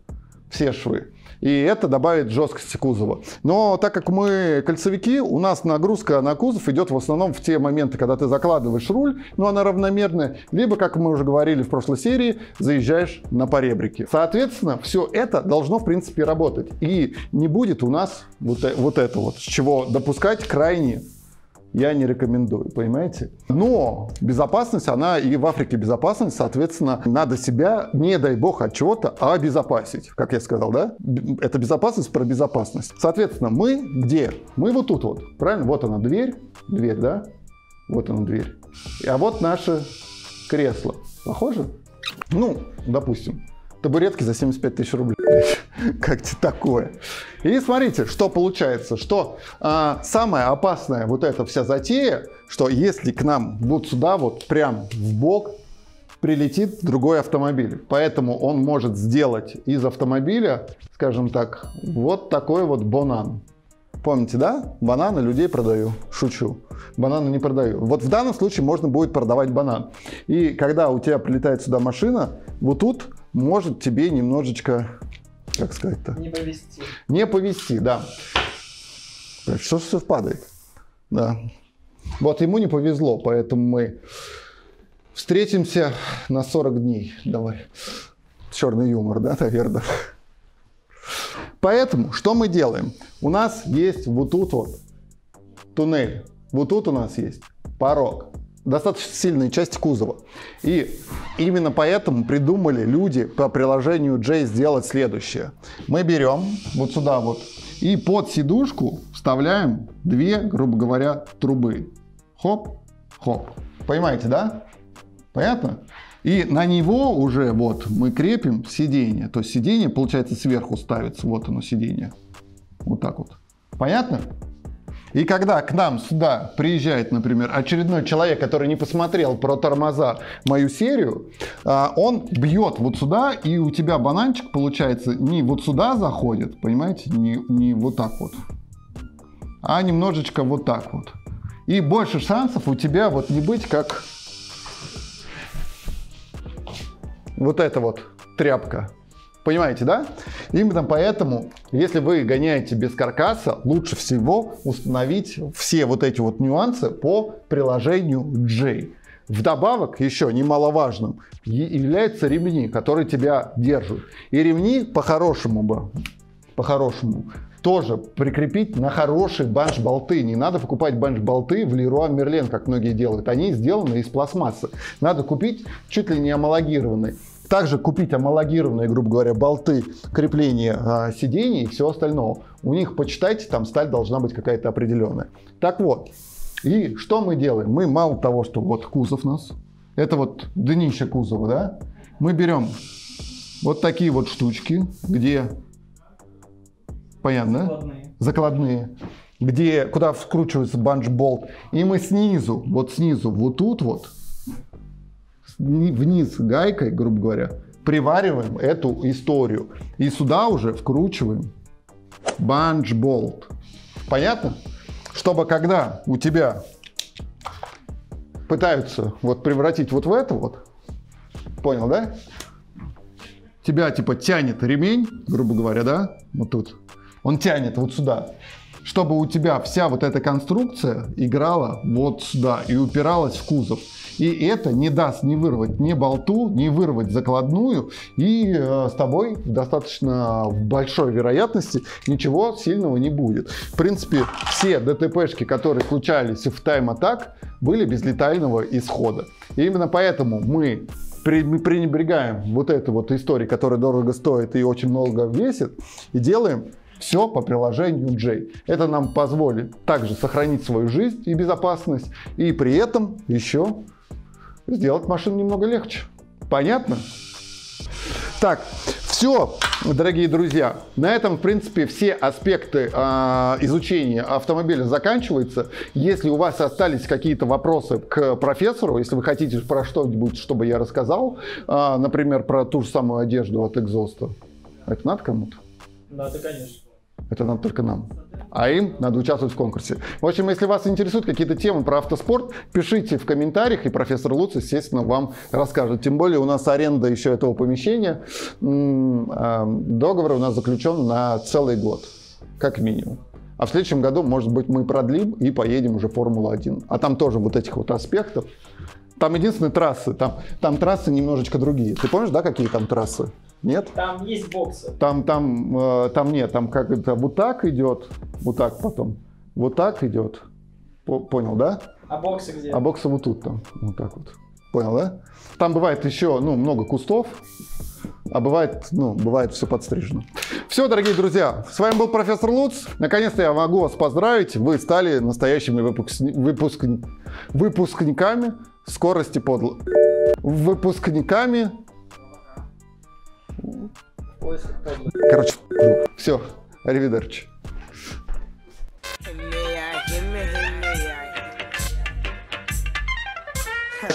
все швы и это добавит жесткости кузова. Но так как мы кольцевики, у нас нагрузка на кузов идет в основном в те моменты, когда ты закладываешь руль, но она равномерная, либо, как мы уже говорили в прошлой серии, заезжаешь на поребрики. Соответственно, все это должно, в принципе, работать. И не будет у нас вот, э, вот это вот, с чего допускать крайне я не рекомендую, понимаете? Но безопасность, она и в Африке безопасность, соответственно, надо себя, не дай бог, от чего-то обезопасить, как я сказал, да? Это безопасность про безопасность. Соответственно, мы где? Мы вот тут вот, правильно? Вот она дверь, дверь, да? Вот она дверь. А вот наше кресло. Похоже? Ну, допустим табуретки за 75 тысяч рублей. [LAUGHS] как тебе такое? И смотрите, что получается, что а, самая опасная вот эта вся затея, что если к нам вот сюда вот прям в бок прилетит другой автомобиль. Поэтому он может сделать из автомобиля, скажем так, вот такой вот банан. Помните, да? Бананы людей продаю. Шучу. Бананы не продаю. Вот в данном случае можно будет продавать банан. И когда у тебя прилетает сюда машина, вот тут может тебе немножечко, как сказать-то? Не повести. Не повести, да. Что же совпадает? Да. Вот ему не повезло, поэтому мы встретимся на 40 дней. Давай. Черный юмор, да, наверное. Поэтому что мы делаем? У нас есть вот тут вот туннель. Вот тут у нас есть порог достаточно сильные части кузова. И именно поэтому придумали люди по приложению J сделать следующее. Мы берем вот сюда вот и под сидушку вставляем две, грубо говоря, трубы. Хоп, хоп. Понимаете, да? Понятно? И на него уже вот мы крепим сиденье. То есть сиденье, получается, сверху ставится. Вот оно сиденье. Вот так вот. Понятно? И когда к нам сюда приезжает, например, очередной человек, который не посмотрел про тормоза мою серию, а, он бьет вот сюда, и у тебя бананчик, получается, не вот сюда заходит, понимаете, не, не вот так вот, а немножечко вот так вот. И больше шансов у тебя вот не быть как вот эта вот тряпка. Понимаете, да? Именно поэтому, если вы гоняете без каркаса, лучше всего установить все вот эти вот нюансы по приложению J. Вдобавок, еще немаловажным, являются ремни, которые тебя держат. И ремни по-хорошему бы, по-хорошему, тоже прикрепить на хорошие банш-болты. Не надо покупать банш-болты в Leroy Merlin, как многие делают. Они сделаны из пластмассы. Надо купить чуть ли не амалогированные. Также купить амалогированные, грубо говоря, болты крепления а, сидений и всего остального. У них, почитайте, там сталь должна быть какая-то определенная. Так вот, и что мы делаем? Мы мало того, что вот кузов у нас, это вот днище кузова, да, мы берем вот такие вот штучки, где, понятно, закладные, закладные где, куда вкручивается банч-болт, и мы снизу, вот снизу, вот тут вот, вниз гайкой, грубо говоря, привариваем эту историю. И сюда уже вкручиваем банч-болт. Понятно? Чтобы когда у тебя пытаются вот превратить вот в это вот. Понял, да? Тебя типа тянет ремень, грубо говоря, да? Вот тут. Он тянет вот сюда. Чтобы у тебя вся вот эта конструкция играла вот сюда и упиралась в кузов. И это не даст не вырвать ни болту, не вырвать закладную, и э, с тобой достаточно большой вероятности ничего сильного не будет. В принципе, все ДТПшки, которые случались в тайм-атак, были без летального исхода. И именно поэтому мы пренебрегаем вот этой вот историей, которая дорого стоит и очень много весит, и делаем все по приложению J. Это нам позволит также сохранить свою жизнь и безопасность, и при этом еще сделать машину немного легче. Понятно? Так, все, дорогие друзья. На этом, в принципе, все аспекты э, изучения автомобиля заканчиваются. Если у вас остались какие-то вопросы к профессору, если вы хотите про что-нибудь, чтобы я рассказал, э, например, про ту же самую одежду от экзоста, это надо кому-то? Надо, конечно. Это надо только нам. А им надо участвовать в конкурсе. В общем, если вас интересуют какие-то темы про автоспорт, пишите в комментариях, и профессор Луц, естественно, вам расскажет. Тем более у нас аренда еще этого помещения. А, договор у нас заключен на целый год, как минимум. А в следующем году, может быть, мы продлим и поедем уже Формула-1. А там тоже вот этих вот аспектов. Там единственные трассы, там, там трассы немножечко другие. Ты помнишь, да, какие там трассы? Нет? Там есть боксы. Там, там, э, там нет, там как это вот так идет, вот так потом, вот так идет. Понял, да? А боксы где? А боксы вот тут там, вот так вот. Понял, да? Там бывает еще, ну, много кустов, а бывает, ну, бывает все подстрижено. Все, дорогие друзья, с вами был профессор Луц. Наконец-то я могу вас поздравить. Вы стали настоящими выпускни... выпускни... выпускниками скорости подло... Выпускниками Короче, все, аривидерчи.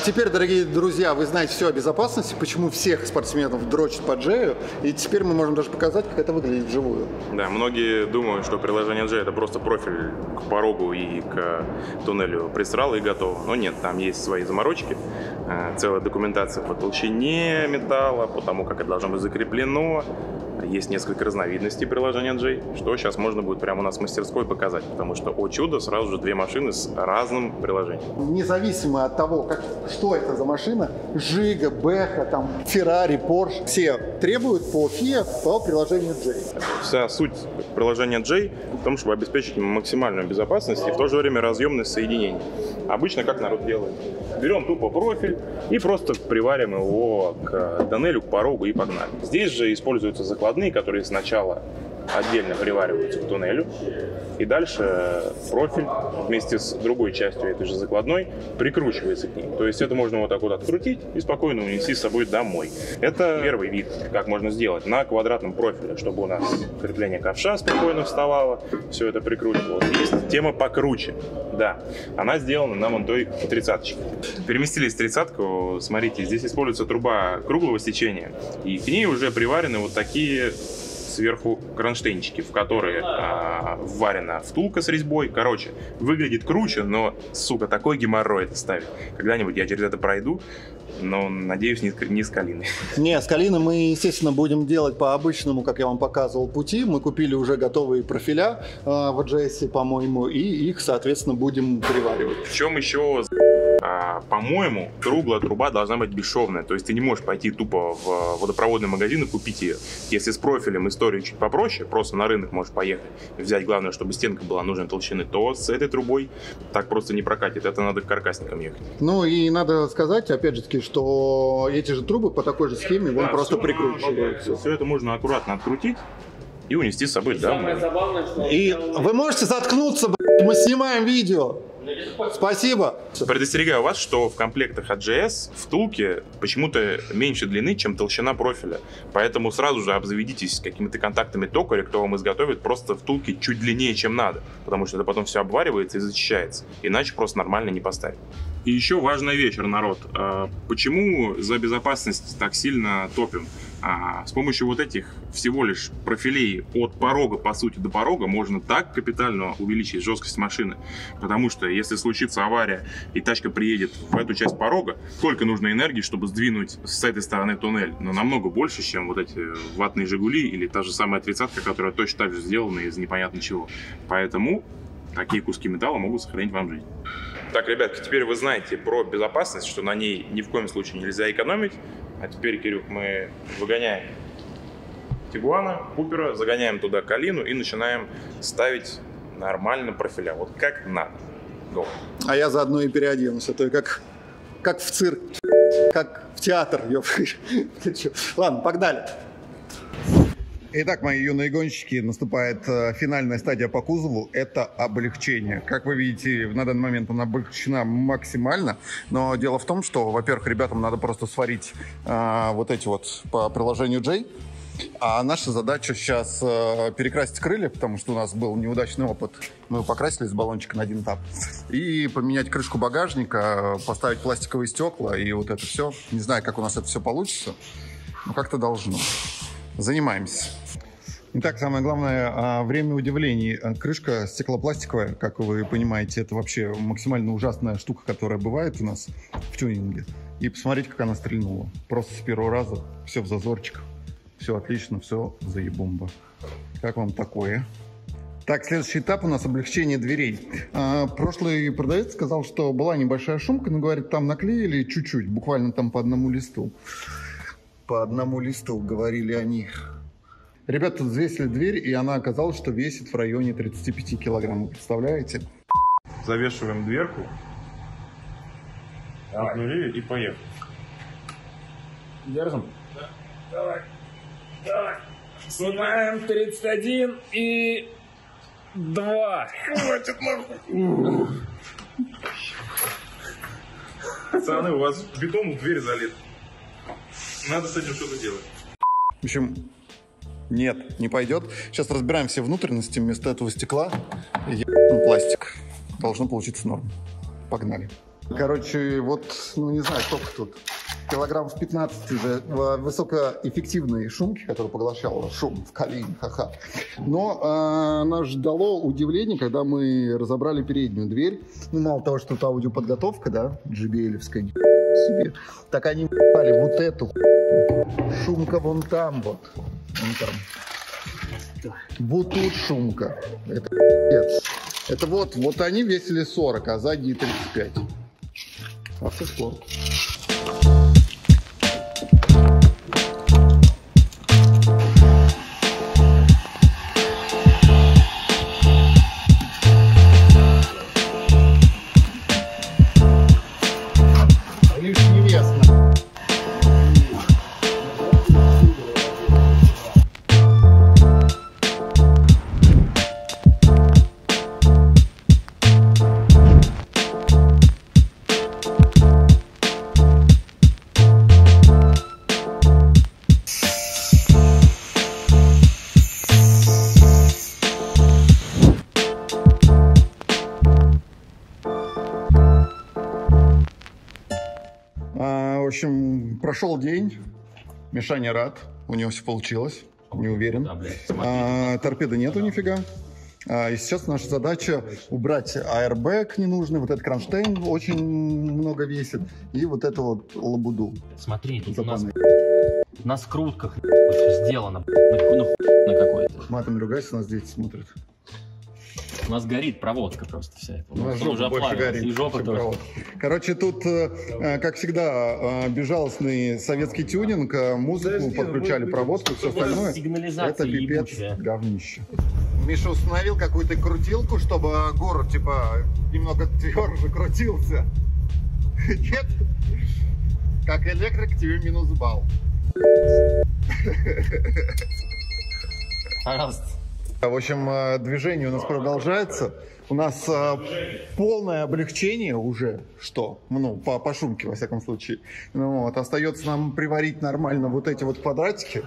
Теперь, дорогие друзья, вы знаете все о безопасности, почему всех спортсменов дрочат по Джею, и теперь мы можем даже показать, как это выглядит вживую. Да, многие думают, что приложение Джей это просто профиль к порогу и к туннелю пристрал и готово. Но нет, там есть свои заморочки, э, целая документация по толщине металла, по тому, как это должно быть закреплено, есть несколько разновидностей приложения J, что сейчас можно будет прямо у нас в мастерской показать, потому что, о чудо, сразу же две машины с разным приложением. Независимо от того, как, что это за машина, Жига, Бэха, там, Феррари, Порш, все требуют по FIA по приложению J. Вся суть приложения J в том, чтобы обеспечить максимальную безопасность и в то же время разъемность соединений. Обычно как народ делает? Берем тупо профиль и просто приварим его к тоннелю, к порогу и погнали. Здесь же используются закладные, которые сначала отдельно привариваются к туннелю. И дальше профиль вместе с другой частью этой же закладной прикручивается к ней. То есть это можно вот так вот открутить и спокойно унести с собой домой. Это первый вид, как можно сделать на квадратном профиле, чтобы у нас крепление ковша спокойно вставало, все это прикручивалось. Есть тема покруче. Да, она сделана на монтой 30 Переместились в 30 смотрите, здесь используется труба круглого сечения, и к ней уже приварены вот такие сверху кронштейнчики, в которые а, варена втулка с резьбой. Короче, выглядит круче, но, сука, такой геморрой это ставить. Когда-нибудь я через это пройду, но, надеюсь, не, не с Калиной. [LAUGHS] Не, с Калиной мы, естественно, будем делать по обычному, как я вам показывал, пути. Мы купили уже готовые профиля э, в JS, по-моему, и их, соответственно, будем приваривать. В чем еще по-моему, круглая труба должна быть бесшовная. То есть ты не можешь пойти тупо в водопроводный магазин и купить ее. Если с профилем история чуть попроще, просто на рынок можешь поехать и взять, главное, чтобы стенка была нужной толщины, то с этой трубой так просто не прокатит. Это надо к каркасникам ехать. Ну и надо сказать, опять же таки, что эти же трубы по такой же схеме вон да, просто прикручиваются. Все это можно аккуратно открутить и унести с собой домой. И вы можете заткнуться, мы снимаем видео. Спасибо. Предостерегаю вас, что в комплектах AGS втулки почему-то меньше длины, чем толщина профиля. Поэтому сразу же обзаведитесь какими-то контактами токаря, кто вам изготовит просто втулки чуть длиннее, чем надо. Потому что это потом все обваривается и зачищается. Иначе просто нормально не поставить. И еще важная вещь, народ. А, Почему за безопасность так сильно топим? А, С помощью вот этих всего лишь профилей от порога, по сути, до порога можно так капитально увеличить жесткость машины. Потому что если случится авария и тачка приедет в эту часть порога, сколько нужно энергии, чтобы сдвинуть с этой стороны туннель? Но намного больше, чем вот эти ватные «Жигули» или та же самая тридцатка, которая точно так же сделана из непонятно чего. Поэтому такие куски металла могут сохранить вам жизнь. Так, ребятки, теперь вы знаете про безопасность, что на ней ни в коем случае нельзя экономить. А теперь, Кирюх, мы выгоняем Тигуана, Купера, загоняем туда Калину и начинаем ставить нормально профиля. Вот как надо. Go. А я заодно и переоденусь, а то как, как в цирк, как в театр. [LAUGHS] Ладно, погнали. Итак, мои юные гонщики, наступает э, финальная стадия по кузову. Это облегчение. Как вы видите, на данный момент она облегчена максимально. Но дело в том, что, во-первых, ребятам надо просто сварить э, вот эти вот по приложению J. А наша задача сейчас э, перекрасить крылья, потому что у нас был неудачный опыт. Мы покрасили с баллончика на один этап. И поменять крышку багажника, поставить пластиковые стекла и вот это все. Не знаю, как у нас это все получится, но как-то должно. Занимаемся. Итак, самое главное, а, время удивлений. А, Крышка стеклопластиковая, как вы понимаете, это вообще максимально ужасная штука, которая бывает у нас в тюнинге. И посмотрите, как она стрельнула. Просто с первого раза все в зазорчиках. Все отлично, все заебумба. Как вам такое? Так, следующий этап у нас облегчение дверей. А, прошлый продавец сказал, что была небольшая шумка, но говорит, там наклеили чуть-чуть, буквально там по одному листу. По одному листу говорили они. Ребята взвесили дверь, и она оказалась, что весит в районе 35 килограмм. Представляете? Завешиваем дверку. Обнулили и поехали. Держим? Давай. Давай. Снимаем 31 и 2. Пацаны, у вас бетон в дверь залит. Надо с этим что-то делать. В общем, нет, не пойдет. Сейчас разбираем все внутренности. Вместо этого стекла ебаный пластик. Должно получиться норм. Погнали. Короче, вот, ну не знаю, сколько тут. Килограмм в 15 уже высокоэффективной шумки, которая поглощала шум в калине, ха-ха. Но э, нас ждало удивление, когда мы разобрали переднюю дверь. Ну, мало того, что это аудиоподготовка, да, JBL-евская, себе, так они вот эту. Шумка вон там вот. Вон там. Вот тут шумка. Это пиздец. Это вот, вот они весили 40, а задние 35. Автоспорт. Мишаня рад. У него все получилось. Не уверен. А, торпеды нету нифига. А, и сейчас наша задача убрать аэрбэк ненужный, вот этот кронштейн очень много весит, и вот эту вот лабуду. Смотри, тут у нас на скрутках сделано. На, на, на какой-то. Матом ругайся, нас дети смотрят. У нас горит проводка просто вся эта. У нас жопа больше оплавилась, горит. И жопа тоже. провод. Короче, тут, э, э, как всегда, э, безжалостный советский тюнинг, э, музыку, подключали проводку, все остальное. Сигнализация Это пипец ебучая. говнище. Миша установил какую-то крутилку, чтобы город, типа, немного тверже крутился. Нет? Как электрик, тебе минус балл. Пожалуйста. В общем, э, движение у нас продолжается. У нас э, полное облегчение уже, что, ну, по, по шумке, во всяком случае. Ну, вот, остается нам приварить нормально вот эти вот квадратики.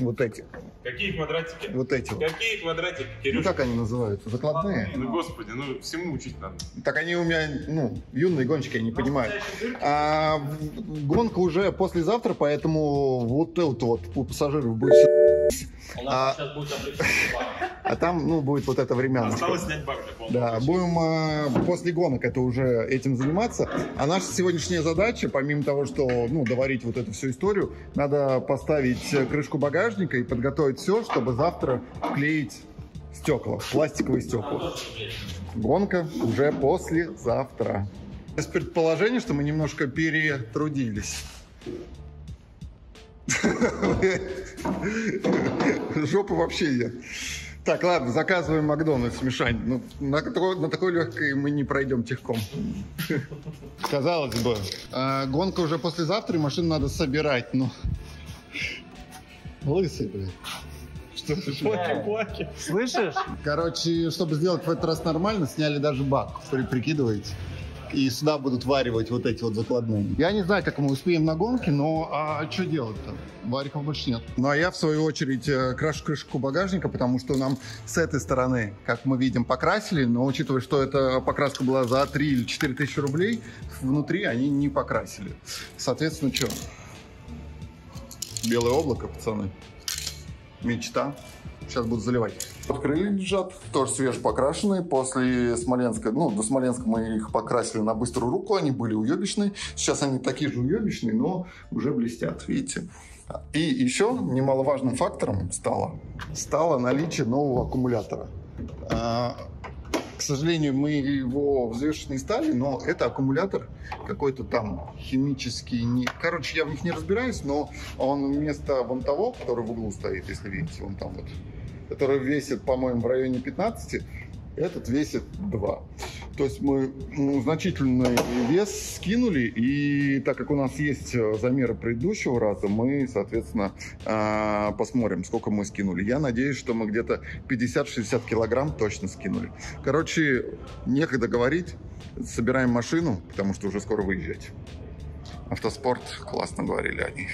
Вот эти. Какие квадратики? Вот эти вот. Какие квадратики, Ну, Кирюша? как они называются? Закладные? Ну, господи, ну всему учить надо. Так они у меня, ну, юные гонщики, я не понимаю. А гонка уже послезавтра, поэтому вот это вот у пассажиров будет нас А- сейчас будет облегчение. А там, ну, будет вот эта времяночка. Осталось снять полного. Да, будем э, после гонок это уже этим заниматься. А наша сегодняшняя задача, помимо того, что ну, доварить вот эту всю историю, надо поставить крышку багажника и подготовить все, чтобы завтра вклеить стекла, пластиковые стекла. Гонка уже послезавтра. Есть предположение, что мы немножко перетрудились. Жопа вообще нет. Так, ладно, заказываем Макдональдс, Мишань. Ну, на, такой, на такой легкой мы не пройдем техком. Казалось бы, э, гонка уже послезавтра, и машину надо собирать, но... Лысый, блин. Что Плаки-плаки. Слышишь? Короче, чтобы сделать в этот раз нормально, сняли даже бак. При, прикидываете? И сюда будут варивать вот эти вот закладные. Я не знаю, как мы успеем на гонке, но а, что делать-то? Вариков больше нет. Ну а я, в свою очередь, э, крашу крышку багажника, потому что нам с этой стороны, как мы видим, покрасили, но учитывая, что эта покраска была за 3 или 4 тысячи рублей, внутри они не покрасили. Соответственно, что? Белое облако, пацаны. Мечта. Сейчас буду заливать. Открыли лежат, тоже свежепокрашенные. После Смоленска, ну, до Смоленска мы их покрасили на быструю руку, они были уебищные. Сейчас они такие же уебищные, но уже блестят, видите. И еще немаловажным фактором стало, стало наличие нового аккумулятора. К сожалению, мы его взвешивать не стали, но это аккумулятор какой-то там химический. Не... Короче, я в них не разбираюсь, но он вместо вон того, который в углу стоит, если видите, вон там вот, который весит, по-моему, в районе 15, этот весит 2. То есть мы ну, значительный вес скинули, и так как у нас есть э, замеры предыдущего раза, мы, соответственно, а, посмотрим, сколько мы скинули. Я надеюсь, что мы где-то 50-60 килограмм точно скинули. Короче, некогда говорить. Собираем машину, потому что уже скоро выезжать. Автоспорт, классно говорили они.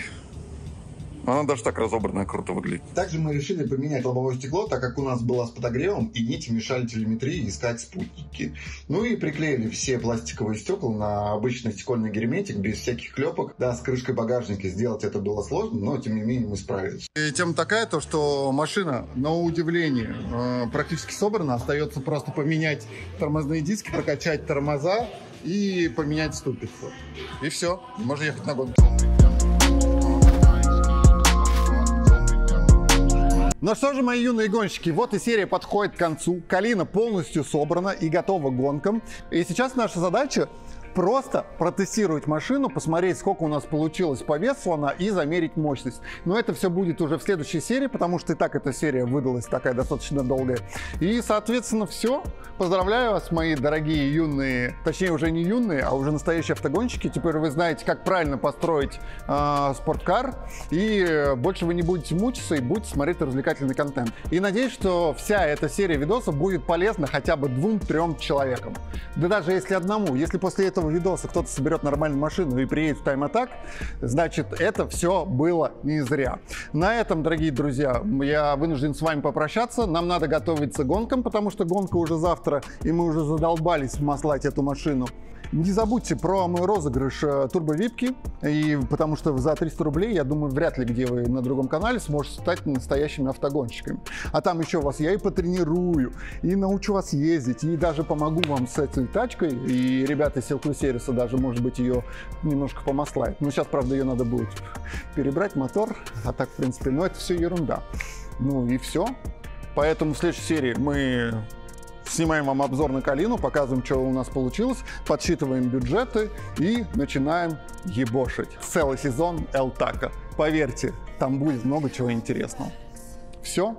Она даже так разобранная круто выглядит. Также мы решили поменять лобовое стекло, так как у нас было с подогревом, и нити мешали телеметрии искать спутники. Ну и приклеили все пластиковые стекла на обычный стекольный герметик, без всяких клепок. Да, с крышкой багажника сделать это было сложно, но тем не менее мы справились. И тема такая, то что машина, на удивление, э, практически собрана. Остается просто поменять тормозные диски, прокачать тормоза и поменять ступицу. И все, можно ехать на гонку. Ну что же, мои юные гонщики, вот и серия подходит к концу. Калина полностью собрана и готова к гонкам. И сейчас наша задача просто протестировать машину, посмотреть, сколько у нас получилось по весу она и замерить мощность. Но это все будет уже в следующей серии, потому что и так эта серия выдалась такая достаточно долгая. И, соответственно, все. Поздравляю вас, мои дорогие юные, точнее уже не юные, а уже настоящие автогонщики. Теперь вы знаете, как правильно построить э, спорткар, и э, больше вы не будете мучиться и будете смотреть развлекательный контент. И надеюсь, что вся эта серия видосов будет полезна хотя бы двум-трем человекам. Да даже если одному, если после этого видоса кто-то соберет нормальную машину и приедет в Attack, значит, это все было не зря. На этом, дорогие друзья, я вынужден с вами попрощаться. Нам надо готовиться к гонкам, потому что гонка уже завтра, и мы уже задолбались маслать эту машину. Не забудьте про мой розыгрыш э, Турбо Випки, и потому что за 300 рублей, я думаю, вряд ли где вы на другом канале сможете стать настоящими автогонщиками. А там еще вас я и потренирую, и научу вас ездить, и даже помогу вам с этой тачкой, и ребята из Silk сервиса даже, может быть, ее немножко помаслают. Но сейчас, правда, ее надо будет перебрать, мотор, а так, в принципе, ну это все ерунда. Ну и все. Поэтому в следующей серии мы снимаем вам обзор на Калину, показываем, что у нас получилось, подсчитываем бюджеты и начинаем ебошить. Целый сезон Элтака. Поверьте, там будет много чего интересного. Все.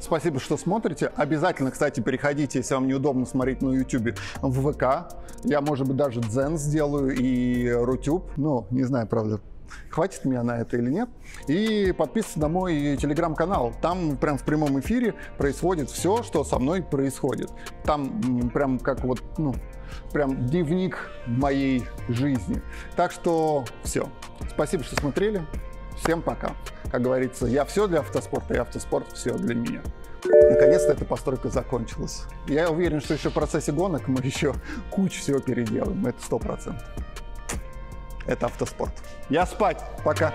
Спасибо, что смотрите. Обязательно, кстати, переходите, если вам неудобно смотреть на YouTube, в ВК. Я, может быть, даже Дзен сделаю и Рутюб. Ну, не знаю, правда, хватит меня на это или нет. И подписывайтесь на мой телеграм-канал. Там прям в прямом эфире происходит все, что со мной происходит. Там прям как вот, ну, прям дневник моей жизни. Так что все. Спасибо, что смотрели. Всем пока. Как говорится, я все для автоспорта, и автоспорт все для меня. Наконец-то эта постройка закончилась. Я уверен, что еще в процессе гонок мы еще кучу всего переделаем. Это сто процентов. Это автоспорт. Я спать. Пока.